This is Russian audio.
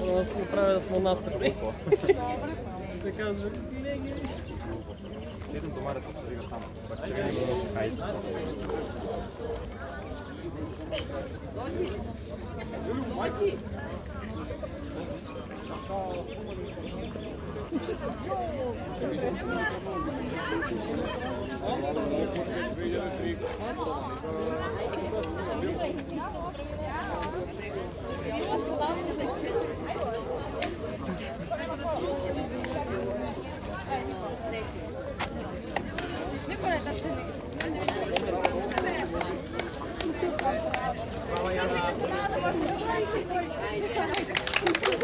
Она отправилась в монастырь. Заказываю коллеги. Следом Тамара Thank you. Thank you.